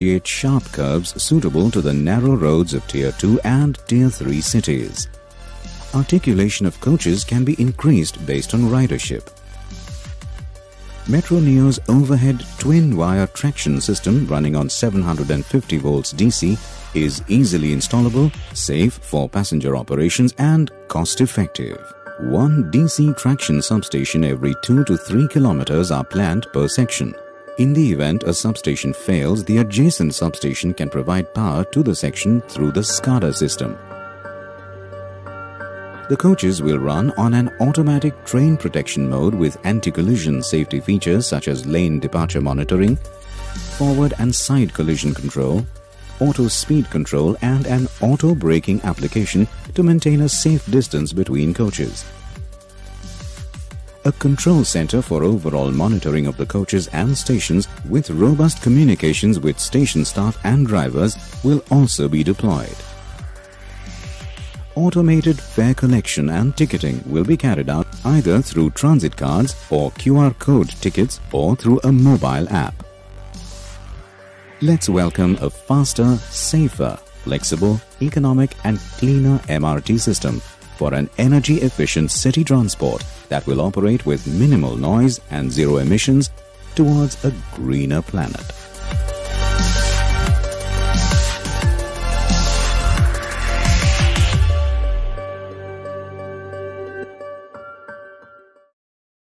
create sharp curves suitable to the narrow roads of Tier 2 and Tier 3 cities. Articulation of coaches can be increased based on ridership. Metro Neo's overhead twin-wire traction system running on 750 volts DC is easily installable, safe for passenger operations and cost-effective. One DC traction substation every 2 to 3 kilometers are planned per section. In the event a substation fails, the adjacent substation can provide power to the section through the SCADA system. The coaches will run on an automatic train protection mode with anti-collision safety features such as lane departure monitoring, forward and side collision control, auto speed control and an auto braking application to maintain a safe distance between coaches. A control center for overall monitoring of the coaches and stations with robust communications with station staff and drivers will also be deployed automated fare collection and ticketing will be carried out either through transit cards or QR code tickets or through a mobile app. Let's welcome a faster, safer, flexible, economic and cleaner MRT system for an energy efficient city transport that will operate with minimal noise and zero emissions towards a greener planet.